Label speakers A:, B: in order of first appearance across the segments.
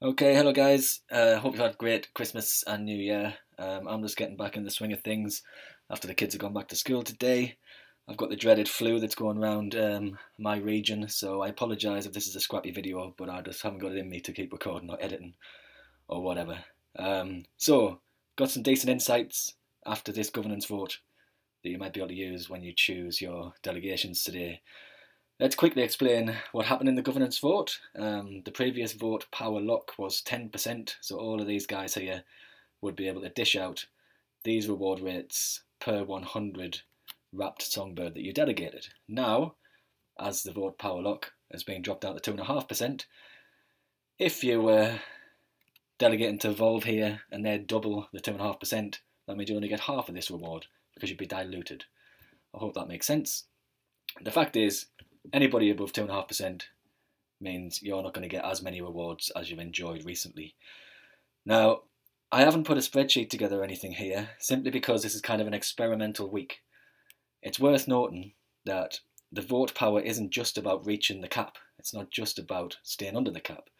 A: Okay, hello guys. Uh, hope you had a great Christmas and New Year. Um, I'm just getting back in the swing of things after the kids have gone back to school today. I've got the dreaded flu that's going around um, my region, so I apologise if this is a scrappy video, but I just haven't got it in me to keep recording or editing or whatever. Um, so, got some decent insights after this governance vote that you might be able to use when you choose your delegations today. Let's quickly explain what happened in the governance vote. Um, the previous vote power lock was 10%, so all of these guys here would be able to dish out these reward rates per 100 wrapped songbird that you delegated. Now, as the vote power lock has been dropped down to 2.5%, if you were delegating to Evolve here and they're double the 2.5%, that means you only get half of this reward because you'd be diluted. I hope that makes sense. The fact is, anybody above 2.5% means you're not going to get as many rewards as you've enjoyed recently. Now, I haven't put a spreadsheet together or anything here, simply because this is kind of an experimental week. It's worth noting that the vote power isn't just about reaching the cap, it's not just about staying under the cap.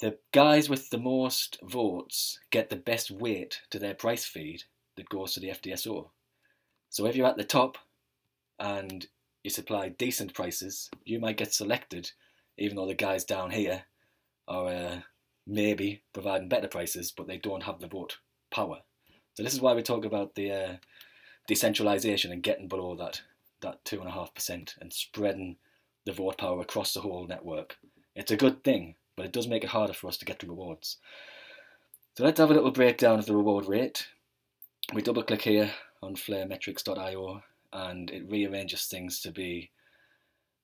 A: The guys with the most votes get the best weight to their price feed that goes to the FTSO. So if you're at the top and you supply decent prices, you might get selected, even though the guys down here are uh, maybe providing better prices, but they don't have the vote power. So this is why we talk about the uh, decentralization and getting below that that two and a half percent and spreading the vote power across the whole network. It's a good thing, but it does make it harder for us to get the rewards. So let's have a little breakdown of the reward rate. We double click here on flaremetrics.io and it rearranges things to be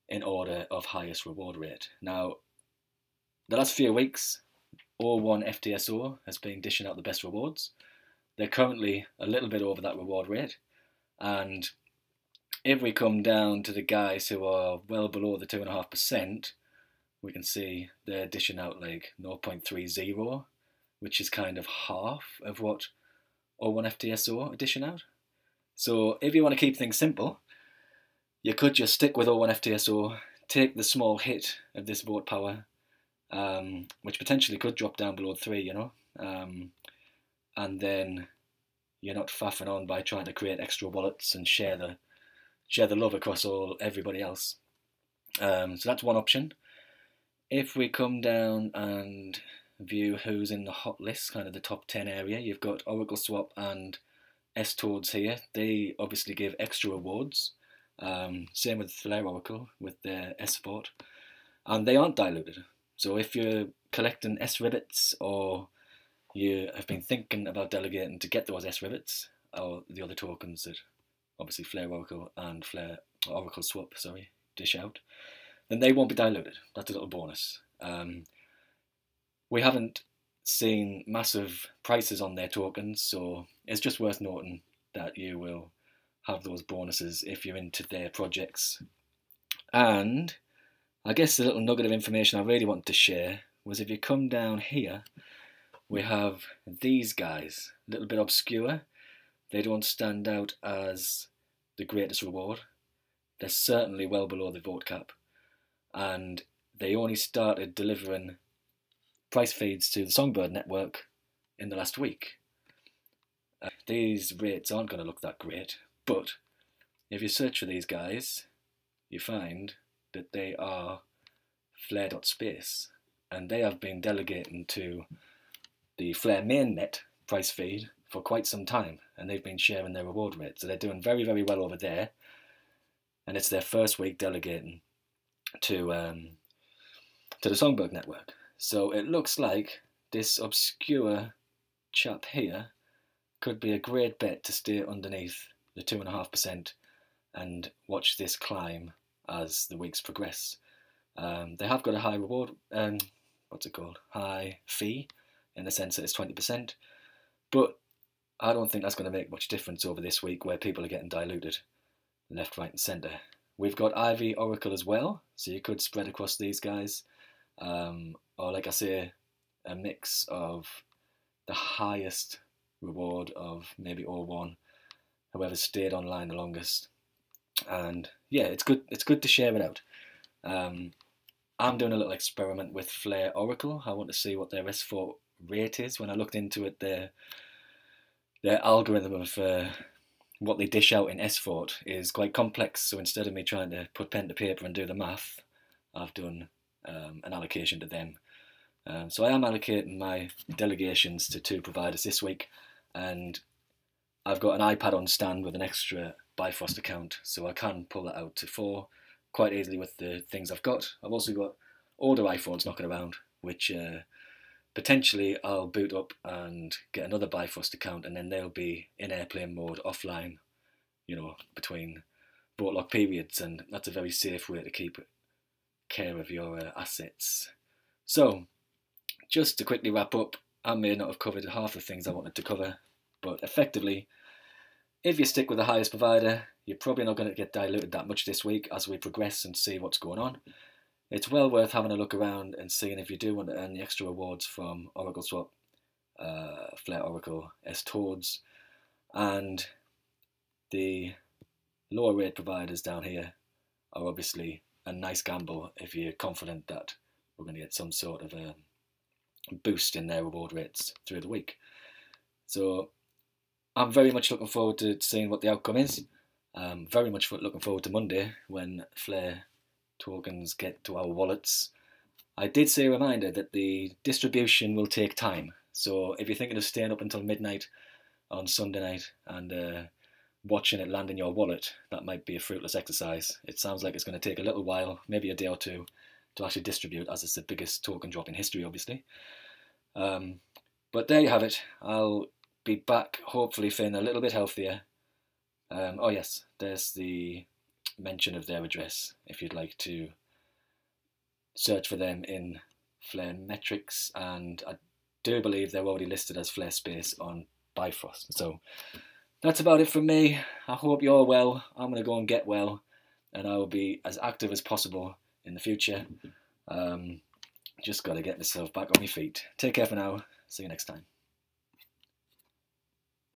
A: in order of highest reward rate. Now, the last few weeks, O1 FTSO has been dishing out the best rewards. They're currently a little bit over that reward rate, and if we come down to the guys who are well below the 2.5%, we can see they're dishing out like 0.30, which is kind of half of what O1 FTSO are dishing out. So if you want to keep things simple, you could just stick with O1 FTSO, take the small hit of this vote power, um, which potentially could drop down below 3, you know, um, and then you're not faffing on by trying to create extra wallets and share the share the love across all everybody else. Um, so that's one option. If we come down and view who's in the hot list, kind of the top 10 area, you've got Oracle Swap and S Toads here, they obviously give extra rewards. Um, same with Flare Oracle with their S support, and they aren't diluted. So if you're collecting S ribbits or you have been thinking about delegating to get those S ribbits or the other tokens that obviously Flare Oracle and Flare Oracle Swap, sorry, dish out, then they won't be diluted. That's a little bonus. Um, we haven't seen massive prices on their tokens, so it's just worth noting that you will have those bonuses if you're into their projects. And I guess the little nugget of information I really wanted to share was if you come down here, we have these guys, a little bit obscure. They don't stand out as the greatest reward. They're certainly well below the vote cap. And they only started delivering price feeds to the Songbird network in the last week. Uh, these rates aren't going to look that great, but if you search for these guys, you find that they are flare.space and they have been delegating to the Flare mainnet price feed for quite some time and they've been sharing their reward rate. So they're doing very, very well over there. And it's their first week delegating to um, to the Songbird network. So it looks like this obscure chap here could be a great bet to stay underneath the 2.5% and watch this climb as the weeks progress. Um, they have got a high reward, um, what's it called? High fee in the sense that it's 20%, but I don't think that's going to make much difference over this week where people are getting diluted left, right, and centre. We've got Ivy Oracle as well, so you could spread across these guys um, or like I say, a mix of the highest reward of maybe O1, whoever stayed online the longest. And yeah, it's good. It's good to share it out. Um, I'm doing a little experiment with Flare Oracle. I want to see what their S4 rate is. When I looked into it, their their algorithm of uh, what they dish out in S4 is quite complex. So instead of me trying to put pen to paper and do the math, I've done um, an allocation to them. Um, so I am allocating my delegations to two providers this week, and I've got an iPad on stand with an extra Bifrost account, so I can pull that out to four quite easily with the things I've got. I've also got older iPhones knocking around, which uh, potentially I'll boot up and get another Bifrost account, and then they'll be in airplane mode offline, you know, between boat lock periods, and that's a very safe way to keep care of your uh, assets. So, just to quickly wrap up, I may not have covered half the things I wanted to cover, but effectively, if you stick with the highest provider, you're probably not going to get diluted that much this week as we progress and see what's going on. It's well worth having a look around and seeing if you do want to earn the extra rewards from Oracle Swap, uh, Flare Oracle, S Toads, and the lower rate providers down here are obviously a nice gamble if you're confident that we're going to get some sort of a boost in their reward rates through the week. So I'm very much looking forward to seeing what the outcome is. Um, very much looking forward to Monday when Flare tokens get to our wallets. I did say a reminder that the distribution will take time. So if you're thinking of staying up until midnight on Sunday night and uh, watching it land in your wallet, that might be a fruitless exercise. It sounds like it's going to take a little while, maybe a day or two, to actually distribute, as it's the biggest token drop in history, obviously. Um, but there you have it. I'll be back, hopefully feeling a little bit healthier. Um, oh yes, there's the mention of their address if you'd like to search for them in Flare Metrics, and I do believe they're already listed as Flare Space on Bifrost. So that's about it from me. I hope you're well. I'm going to go and get well, and I will be as active as possible in the future. Um, just got to get myself back on my feet. Take care for now. See you next time.